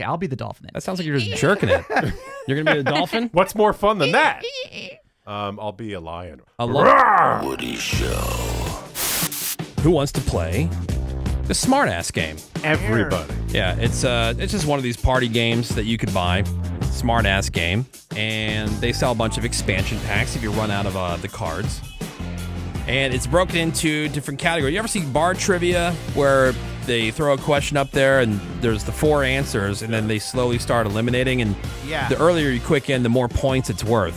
Okay, I'll be the dolphin. Then. That sounds like you're just jerking it. You're gonna be a dolphin. What's more fun than that? Um, I'll be a lion. A lion. Woody Show. Who wants to play the smartass game? Everybody. Yeah, it's uh, it's just one of these party games that you could buy. Smartass game, and they sell a bunch of expansion packs if you run out of uh, the cards. And it's broken into different categories. You ever see bar trivia where they throw a question up there and there's the four answers, and then they slowly start eliminating, and Yeah. the earlier you quick in, the more points it's worth.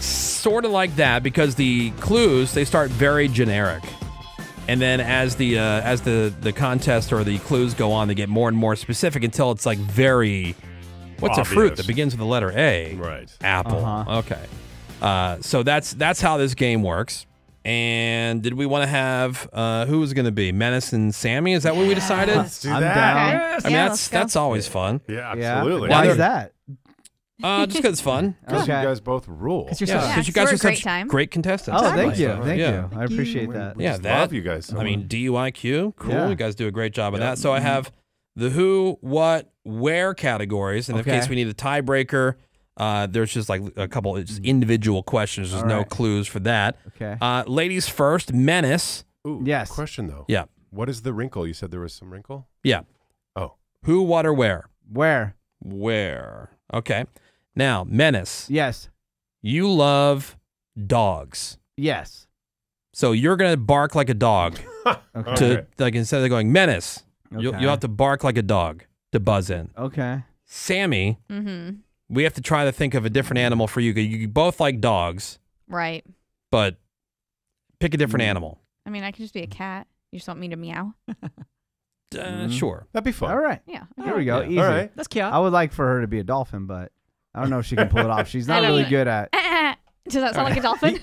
Sort of like that because the clues they start very generic, and then as the uh, as the the contest or the clues go on, they get more and more specific until it's like very. What's a fruit that begins with the letter A? Right. Apple. Uh-huh. Okay. Uh, so that's that's how this game works. And did we want to have uh, who was going to be Menace and Sammy? Is that what we decided? Let's do I'm that. down. I mean, Yeah, that's let's go. that's always fun. Yeah, Yeah. absolutely. Why is that? Uh, just because it's fun. Because Okay. you guys both rule. Because you're Yeah, so Yeah, because you guys we're are a great such time. great contestants. Oh, thank you. Thank Yeah. you. I appreciate that. we Yeah, just that- love you guys. So I mean. DUIQ, cool. Yeah. You guys do a great job of Yeah. that. So I have the who, what, where categories. And in Okay. case we need a tiebreaker, uh, there's just like a couple just individual questions. There's All no right. clues for that. Okay. Uh, ladies first, Menace. Ooh, Yes. Question though. Yeah. What is the wrinkle? You said there was some wrinkle. Yeah. Oh. Who, what, or where? Where? Where? Okay. Now, Menace, Yes. you love dogs. Yes. So you're going to bark like a dog Okay. to, like, instead of going, Menace, you'll, you'll have to bark like a dog to buzz in. Okay. Sammy, Mm-hmm. We have to try to think of a different animal for you. 'cause You both like dogs, Right. but pick a different Mm. animal. I mean, I could just be a cat. You just want me to meow? Uh, Mhm. Sure. That'd be fun. All right. Yeah. Here we go. Yeah. Easy. All right. That's cute. I would like for her to be a dolphin, but I don't know if she can pull it off. She's not really good at. Does that sound like a dolphin?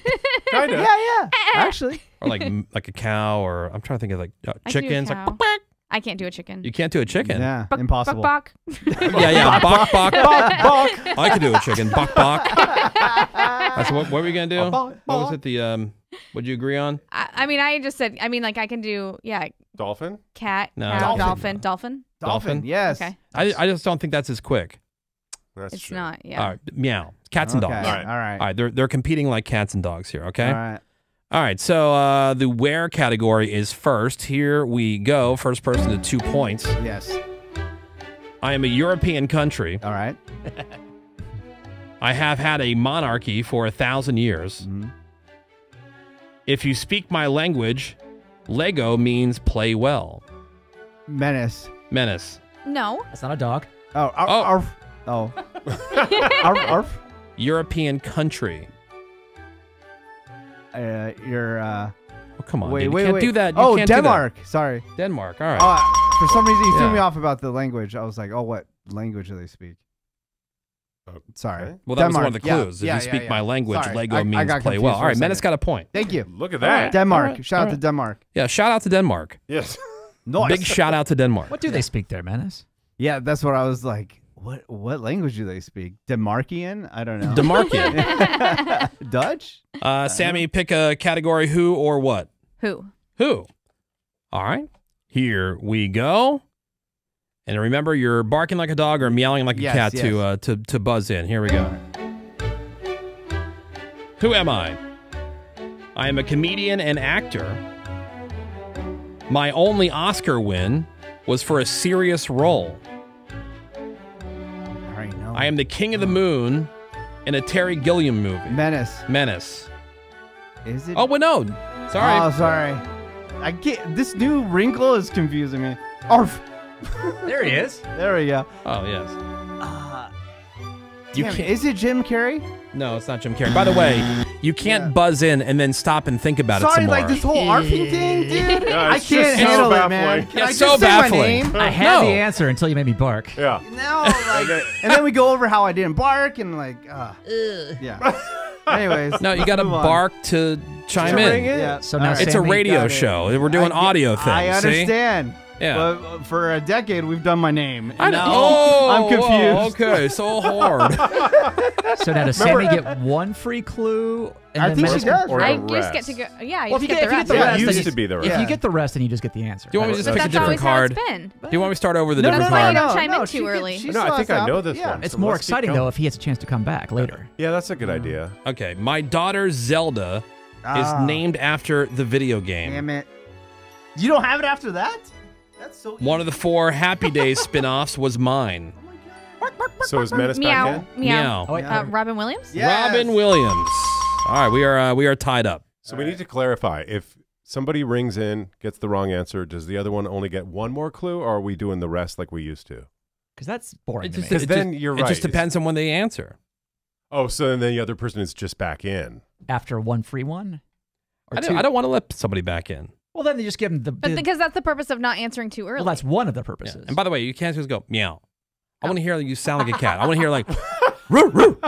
kind of. yeah. yeah. Actually, Or like like a cow, or I'm trying to think of like uh, I can do a chickens. Like, cow. "Bok, bok." I can't do a chicken. you can't do a chicken. yeah, Buck, impossible. Buck, buck. yeah, yeah. Bok, bok, bok, bok. I can do a chicken. Bok, bok. That's what, what were we gonna do? A bok, What was bok. it? The um, what'd you agree on? I, I mean, I just said. I mean, like I can do. Yeah, Dolphin. cat, No. cow, Dolphin. dolphin, dolphin. Dolphin? Yes. Okay. I, I just don't think that's as quick. That's It's true. not. Yeah. All right, meow. Cats and Okay. dogs. All right. All right. All right, they're they're competing like cats and dogs here. Okay. All right. All right, so uh, the where category is first. Here we go. First person to two points. Yes. I am a European country. All right. I have had a monarchy for a thousand years. Mhm. If you speak my language, Lego means play well. Menace. Menace. No. That's not a dog. Oh. Arf, Oh. Arf. Oh. arf, arf. European country. Uh, you're. Uh, Oh, come on. wait, dude. wait, you can't wait. do that. You oh, can't do that. Denmark. Sorry. Denmark. All right. Oh, for some reason you threw Yeah. me off about the language. I was like, oh, what language do they speak? Okay. Sorry. well, that was one of the clues. yeah, if you speak yeah. my language, Sorry. Lego I- I means got play well. All right, All a right, Menace got a point. Thank you. Look at All that. right. Denmark. Shout out all to. Denmark. Yeah, shout out to Denmark. Yes. Nice. Big shout out to Denmark. What do they speak there, Menace? Yeah, that's what I was like. What what language do they speak? Demarkian? I don't know. Demarkian. Dutch? Uh, Sammy, pick a category who or what? Who? Who? All right. Here we go. And remember, you're barking like a dog or meowing like a Yes, cat to uh, to to buzz in. Here we go. Who am I? I am a comedian and actor. My only Oscar win was for a serious role. I already know. I am the king of the moon in a Terry Gilliam movie. Menace. Menace. Is it? Oh, well, no. Sorry. Oh, sorry. I get this new wrinkle is confusing me. Arf. There he is. There we go. Oh, yes. You damn, can't- is it Jim Carrey? No, it's not Jim Carrey. By the way, you can't Yeah. buzz in and then stop and think about it Sorry, some more. like this whole arfing thing, dude. Yeah, I can't just so handle it, man. Can Yeah, I it's just so say baffling. my name? I had No. the answer until you made me bark. Yeah. No, like, and then we go over how I didn't bark and like, uh, yeah. Anyways, no, you got to move on. bark to chime To in. ring it. Yeah. So now right. It's a radio Got it. show. We're doing I audio things. I see? Understand. Yeah. But uh, for a decade, we've done my name. I know. Oh, I'm whoa, okay, so hard. So now does Sammy get one free clue? And I then think she Menace- does. Or I the just get rest. to go. Yeah, you Well, just get, get- the if you get the rest. Yeah, rest, it then used you- to be the rest. If you get the rest, then you just get the answer. Do you want me to Right? just pick a different card? Do you want me to start over the No, no, different no, card? no, Don't chime in too early. she No, I think I know this one. It's more exciting though if he has a chance to come back later. Yeah, that's a good idea. Okay, my daughter Zelda Ah, is named after the video game. Damn it! You don't have it after that? That's so. One of the four Happy Days spin-offs was mine. So is Menace Meow. back in? Meow. Oh, wait, Uh, Robin Williams? Yes. Robin Williams. All right, we are uh, we are tied up. So we need to clarify. If somebody rings in, gets the wrong answer, does the other one only get one more clue, or are we doing the rest like we used to? Because that's boring just. Because then just- you're right. It just depends on when they answer. Oh, so then the other person is just back in. After one free one? Or I two? don't, I don't want to let somebody back in. Well, then they just give them the. But the- because that's the purpose of not answering too early. well, that's one of the Yeah. purposes. And by the way, you can't just go meow. I want to oh. hear you sound like a cat. I want to hear like roo roo.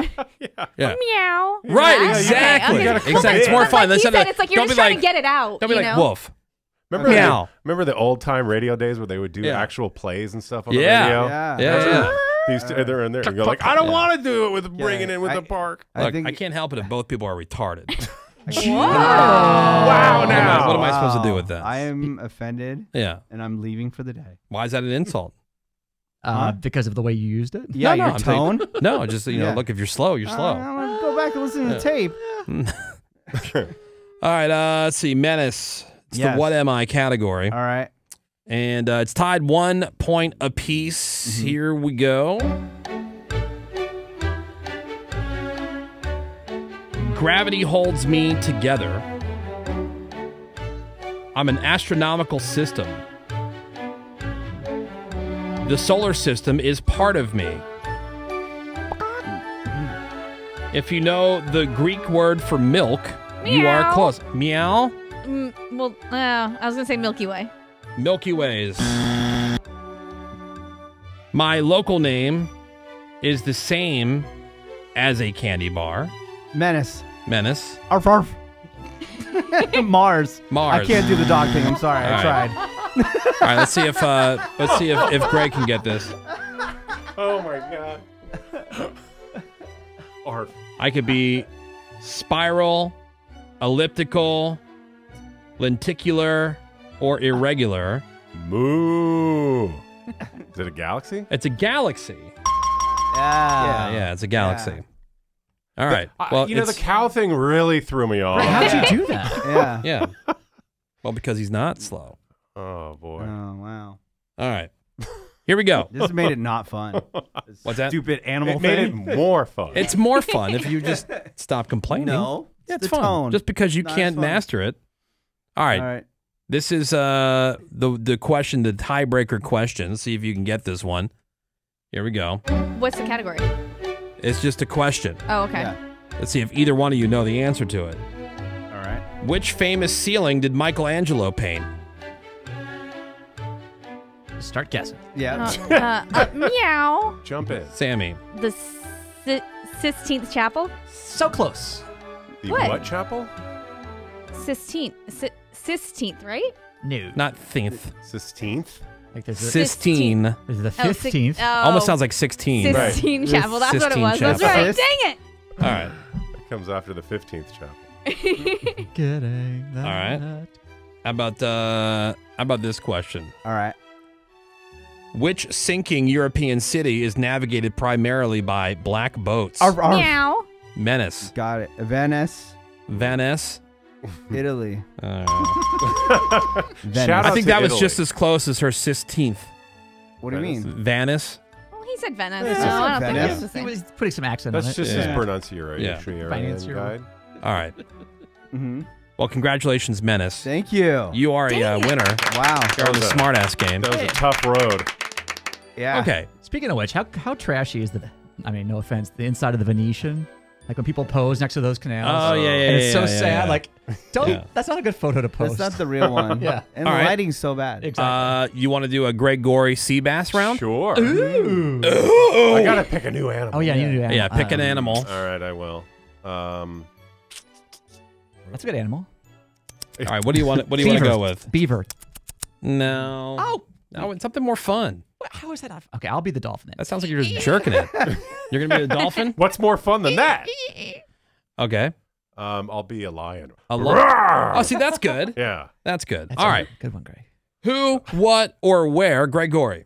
Yeah. Meow. Right, Yeah, exactly. okay, okay. Exactly. It's more fun. Like said, of- it's like you're just trying like- to get it out. Don't be you like know? woof. Remember Meow. The, remember the old time radio days where they would do Yeah. actual plays and stuff on Yeah. the radio? Yeah. Yeah, yeah. These two, they're in there. And you're like, I don't Yeah. want to do it with bringing Yeah, in with I- the park. I Look, think I can't help it if both people are retarded. Wow, What am I- now. what am I supposed to do with that? I am offended, yeah. and I'm leaving for the day. Why is that an insult? uh, Huh? because of the way you used it. Yeah, no, your I'm saying- tone. No, just you know, Yeah. look if you're slow, you're Uh, slow. I'm gonna go back and listen to the tape. All right, uh, let's see. Menace. It's Yes. the what am I category. All right. And uh, it's tied one point apiece. Mm-hmm. Here we go. Gravity holds me together. I'm an astronomical system. The solar system is part of me. If you know the Greek word for milk, you are close. Meow? Mm, well, uh, I was gonna say Milky Way. Milky Ways. My local name is the same as a candy bar. Menace. Menace. Arf arf. Mars. Mars. I can't do the dog thing. I'm sorry. All I right. tried. All right, let's see if uh, let's see if, if Greg can get this. Oh my god. Arf. I could be spiral, elliptical, lenticular, or irregular. Moo. Is it a galaxy? It's a galaxy. Yeah. Yeah, yeah, it's a galaxy. All right. Uh, Well, you know, the cow thing really threw me off. How'd you do that? Yeah. yeah. Well, because he's not slow. Oh boy. Oh wow. All right. Here we go. This made it not fun. This What's that? Stupid animal It made thing. it more fun. It's more fun if you just stop complaining. no. Yeah, it's the fun. tone. Just because you Not can't master it. All right. All right. This is uh the the question, the tiebreaker question. Let's see if you can get this one. Here we go. What's the category? It's just a question. Oh, okay. Yeah. Let's see if either one of you know the answer to it. All right. Which famous ceiling did Michelangelo paint? Start guessing. Yeah. Uh, uh, uh, meow. Jump in. Sammy. The Si- Sistine Chapel. So close. The What? what, chapel? Sistine. Si- Sistine, right? No. Not thief. Sixteenth. Like there's, a, Sistine. there's the Oh, si- 15th. oh, Almost sounds like 16. Right. Sistine Right. Chapel. That's what it Sistine was. That's Chapel. right. Dang it. All right. It comes after the fifteenth chapel. Getting that. All right. How about uh how about this question? All right. Which sinking European city is navigated primarily by black boats? Arf, arf. Meow. Menace. Got it. Venice, Venice. Italy. Uh, Venice. Shout I out think to that was Italy. just as close as her 16th. What do you mean? Venice. Well, he said Venice. Yeah, so I don't think Venice. that's the He same. was putting some accent That's on it. just Yeah. his pronunciation Yeah. yeah. guide. All right. hmm Well, congratulations, Menace. Thank you. You are a uh, Dang winner. Wow. That was a was a- smart ass game. That was a tough road. Yeah. Okay. Speaking of which, how how trashy is the? I mean, no offense, the inside of the Venetian, like when people pose next to those canals. Oh, yeah, yeah, and it's yeah, so yeah, sad. yeah. Like, don't. Yeah. That's not a good photo to post. That's not the real one. Yeah. And All the right. lighting's so bad. exactly. Uh, you want to do a Greg Gory sea bass round? Sure. Ooh. I gotta pick a new animal. Oh yeah, you need to do Yeah, pick an um, animal. All right, I will. Um, That's a good animal. All right, what do you want? What do you want to go with? Beaver. No. Oh, No, it's something more fun. What- How is that not? Okay, I'll be the dolphin then. That sounds like you're just jerking it. You're gonna be a dolphin. What's more fun than that? Okay. Um, I'll be a lion. A lion. Oh, see, that's good. Yeah. That's good. That's All a right. Good one, Greg. Who, what, or where? Gregory.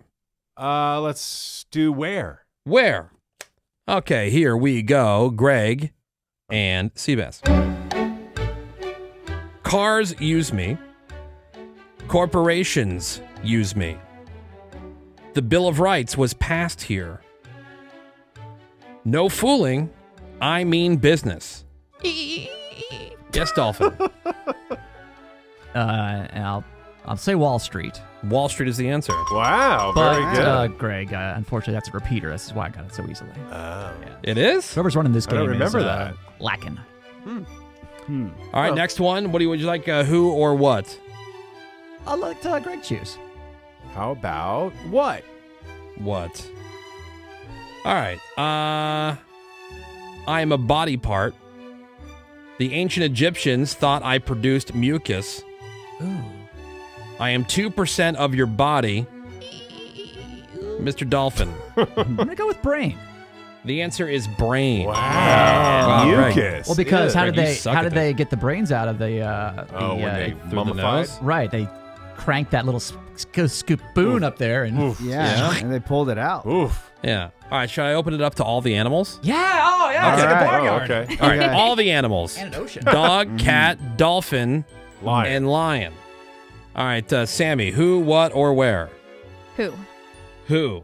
Uh, let's do where. Where? Okay, here we go. Greg and Seabass. Cars use me. Corporations use me. The Bill of Rights was passed here. No fooling. I mean business. Yes, Dolphin. Uh, I'll I'll say Wall Street. Wall Street is the answer. Wow, But very good. uh, Greg, uh, unfortunately, that's a repeater. This is why I got it so easily. oh. It is? Whoever's running this I game don't remember is, uh, that. lacking. Hmm. All right, next one. What do you, would you like? Uh, who or what? I'll let uh, Greg choose. How about what? What? All right. Uh I am a body part. The ancient Egyptians thought I produced mucus. Ooh. I am 2% of your body. Mr. Dolphin. I'm gonna go with brain. The answer is brain. Wow. Wow, Greg. Mucus. Well, because Ew. how did Greg, you they how did they get the brains out of the uh, the Oh, when uh, they Through the mummified? right? They cranked that little sp- sc- scoop spoon up there and Oof. Yeah, Yeah. and they pulled it out. Oof. Yeah. All right, should I open it up to all the animals? yeah, oh yeah, Okay. it's like a All right. barnyard Oh, okay. All right, Okay. all the animals. and an ocean. Dog, cat, dolphin, Lion. and lion. All right, uh, Sammy, who, what, or where? Who? Who?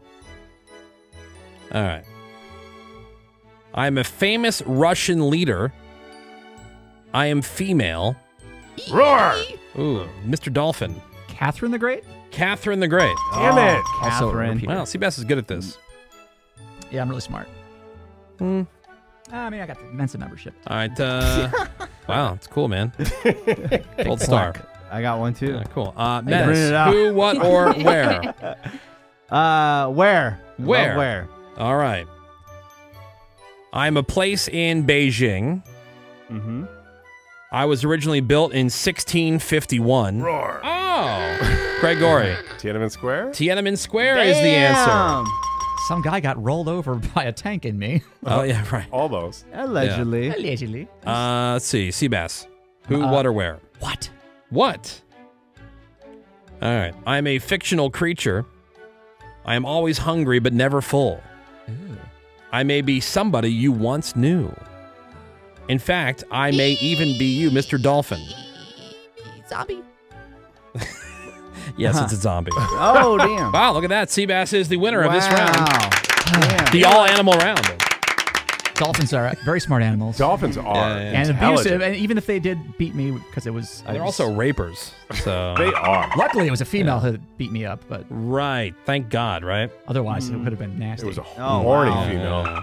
All right. I'm a famous Russian leader. I am female. Roar. Ooh, Mr. Dolphin. Catherine the Great. Catherine the Great. Damn it. Also a Catherine. repeater. Wow, Seabass is good at this. Yeah, I'm really smart. Hmm. I mean, I got the Mensa membership. All right. Uh, wow, it's cool, man. Gold star. I got one too. Yeah, cool. Uh, Hey, bring Menace, it out. who, what, or where? Uh, where? Love Where? where? All right. I'm a place in Beijing. Mm-hmm. I was originally built in 1651. Roar. Oh, Gregory. Tiananmen Square? Tiananmen Square is the answer. Some guy got rolled over by a tank in me. Oh yeah, right. Almost. Allegedly. Allegedly. Uh, let's see, Seabass. Who, Uh, what, or where? What? What? All right. I'm a fictional creature. I am always hungry but never full. I may be somebody you once knew. In fact, I may even be you, Mr. Dolphin. Zombie. Yes, it's a zombie. Oh damn! Wow, look at that. Seabass is the winner of this round. Damn. The all animal round. Dolphins are very smart animals. Dolphins are. Yeah, yeah, yeah. and abusive, and even if they did beat me because it was, They're was- also rapers. So They are. Luckily, it was a female who beat me up, but right. Thank God. Right. otherwise it would have been nasty. It was a Oh, horny wow. female. Uh,